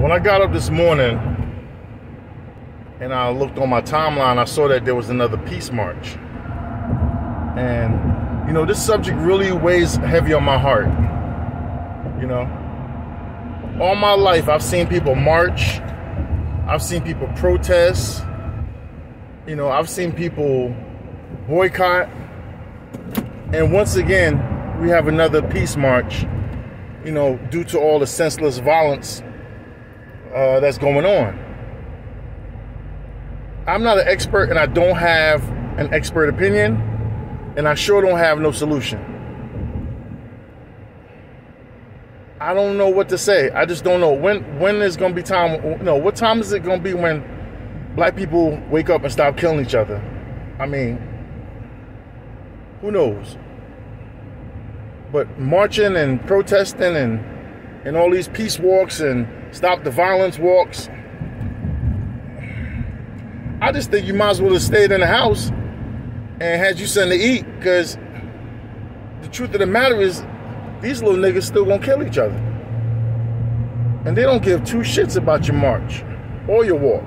when I got up this morning and I looked on my timeline, I saw that there was another peace march. And, you know, this subject really weighs heavy on my heart. You know, all my life I've seen people march, I've seen people protest, you know, I've seen people boycott. And once again, we have another peace march, you know, due to all the senseless violence uh, that's going on. I'm not an expert and I don't have an expert opinion, and I sure don't have no solution. I don't know what to say. I just don't know when when is going to be time. Know, what time is it going to be when black people wake up and stop killing each other? I mean, who knows? But marching and protesting and and all these peace walks and stop the violence walks. I just think you might as well have stayed in the house and had you something to eat because the truth of the matter is these little niggas still gonna kill each other. And they don't give two shits about your march or your walk.